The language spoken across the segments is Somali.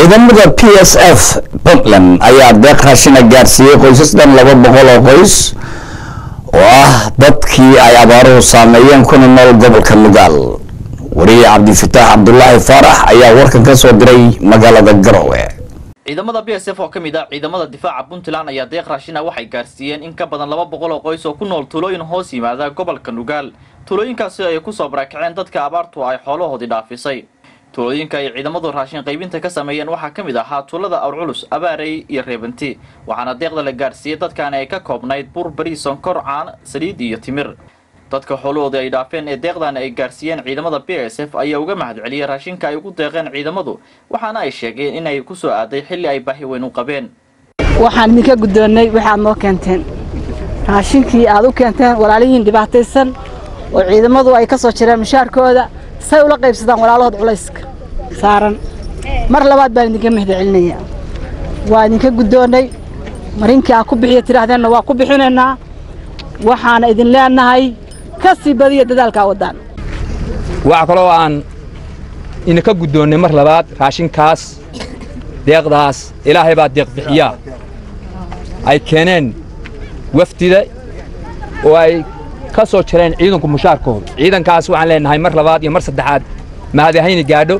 ciidamada p s f puntland ayaa deeq raashina gaarsiiyey qoysas dhan laba boqol oo qoys. Oo ah dadkii ay abaaruhu saameeyeen kuna nool gobolka nugaal wariye cabdifataax cabdulaahi faarax ayaa warkan ka soo diray magaalada garowe ciidamada b s f oo ka mid ah ciidamada difaaca puntland ayaa deeq raashina waxay gaarsiiyeen in ka badan laba boqol oo qoys oo ku nool tuulooyin hoos yimaada gobolka nugaal tuulooyinkaasi ay ku soo barakaceen dadka abaartu ay xoolahoodii dhaafisay tuulooyinka ay ciidamadu raashin qaybinta ka sameeyeen waxaa ka mid ahaa tuulada awrculus abaarey iyo reebanti waxaana deeqda la gaarsiiyey dadkaani ay ka koobnayd bur bari sonkor caan saliid iyo timir. Dadka xoolahoodii ay dhaafeen ee deeqdaani ay gaarsiiyeen ciidamada b s f ayaa uga mahadceliyey raashinka ay ugu deeqeen ciidamadu waxaana ay sheegeen inay ku soo aaday xilli ay baahi weyn u qabeen. Waxaan idinka guddoonnay waxaad noo keenteen. Raashinkii aad u keenteen walaalihiin dhibaataysan oo ciidamadu ay ka soo jireen mushaarkooda say ula qaybsadaan walaalahood culayska. Saaran. Mar labaad baan idinka mahda waa idinka guddoonnay. Marinkii aad ku bixiya tidhaahdeenna waa ku bixinaynaa. Waxaana idin leenahay ka sii badiya dadaalkaa waddaan waxaa kaloo aan idinka guddoonnay mar labaad raashinkaas deeqdaas ilaahay baa deeq bixiyaa. Ay keeneen wafdida oo ay ka soo jireen ciidanku mushaarkooda. Ciidankaas waxaan leenahay mar labaad iyo mar saddexaad mahadahayni gaadho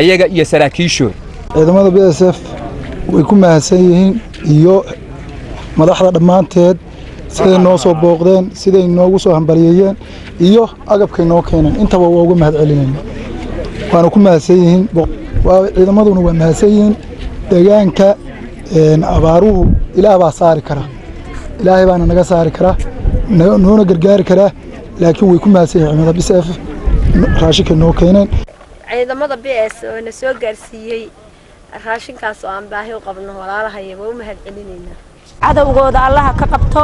ayaga iyo saraakiishooda ciidamada b s f way ku mahadsan yihiin iyo madaxda dhammaanteed siday noo soo booqdeen siday noogu soo hambalyeeyeen iyo agabkay noo keeneen. Intaba waa uga mahad celinayna waana ku mahadsan yihiin ciidamaduna waa mahadsan yihiin deegaanka abaaruhu ilaah baa saari kara ilaahay baana naga saari karaa noona gargaari karaa laakiin way ku mahadsan yihiin ciidamada b s f. Raashinka noo keeneen. Ciidamada b s oo na soo gaarsiiyey raashinkaas oo aan baahi u qabno walaalahaya waa u mahad celinaynaa. Cadowgooda allaha ka qabto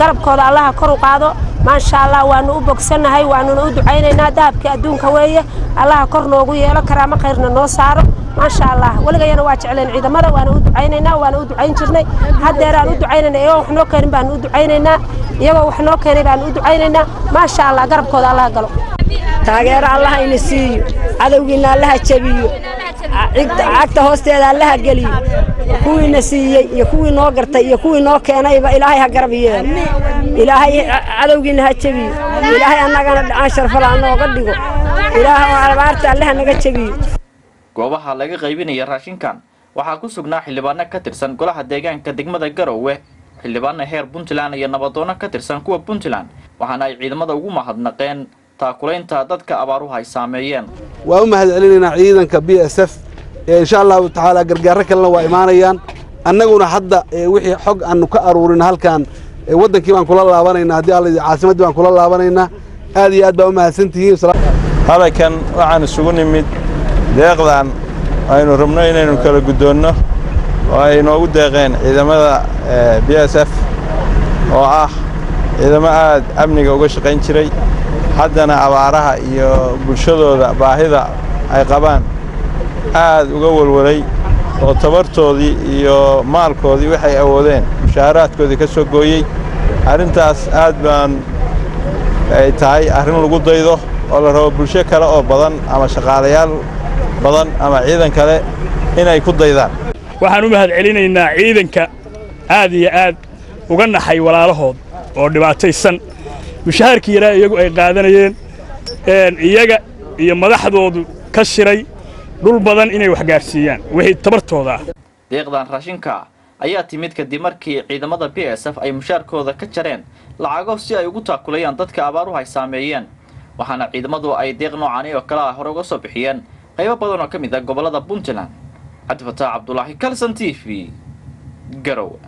garabkooda allaha kor u qaado. Maasha allah waanu u bogsannahay waanuna u ducaynaynaa dahabkii adduunka weeye allaha kor noogu yeelo karaamo khayrna noo saaro. Maasha allah weligayana waa jecleen ciidamada waana u ducaynaynaa waana u ducayn jirnay. Haddeeraan u ducaynayna iyagoo wax noo keenin baanu u ducaynaynaa. Iyagoo wax noo keenay baanu u ducaynaynaa. Maasha allah garabkooda allaha galo. Taageero allaha ina siiyo. Cadowgiina allaha jabiyo cagta hoosteeda allaha geliyo kuwiina siiyey iyo kuwii noo gartay iyo kuwii noo keenayba ilaahay ha garab yeelo ilaahay cadowgiina ha jabiyo ilaahay annagana dhacaan sharfala nooga dhigo. Ilaahay oo abaarta allaha naga jabiyo goobaha laga qaybinaya raashinkan waxaa ku sugnaa xildhibaano ka tirsan golaha deegaanka degmada garowe xildhibaano heer puntland iyo nabadoono ka tirsan kuwa puntland waxaana ay ciidamada ugu mahadnaqeen taakulaynta dadka abaaruhu ay saameeyeen waa u mahad celinaynaa ciidanka b s f insha allahu tacaala gargaaro kalena waa imaanayaan. Annaguna hadda wixii xog aanu ka aruurin halkan waddankii baan kula laabanaynaa haddii alla caasimaddii baan kula laabanaynaa aad iyo aad baa u mahadsantihiin. Hadalkan waxaan isugu nimid deeqdan. Aynu rabno inaynu kala guddoonno oo ay noogu deeqeen ciidamada b s f oo ah ciidamo aad amniga uga shaqayn jiray haddana abaaraha iyo bulshadooda baahida ay qabaan aad uga walwalay oo tabartoodii iyo maalkoodii waxay awoodeen mushaaharaadkoodii ka soo gooyey. Arrintaas aad baan ay tahay arrin lagu daydo oo la rabo bulsho kale oo badan ama shaqaalayaal badan ama ciidan kale inay ku daydaan. Waxaan u mahad celinaynaa ciidanka aad iyo aad uga naxay walaalahood oo dhibaataysan mushaharkii yaraa iyagu ay qaadanayeen iyaga iyo madaxdoodu ka shiray dhul badan inay wax gaarsiiyaan wixii tabartooda ah. Deeqdan raashinka ayaa timid kadib markii ciidamada b s f ay mushaarkooda ka jareen lacago si ay ugu taakulayaan dadka abaaruhu ay saameeyeen. Waxaana ciidamadu ay deeq noocaani oo kale ah hore uga soo bixiyeen. Qaybo badan oo ka mid ah gobollada puntland cabdifataax cabdulaahi kalson t v garow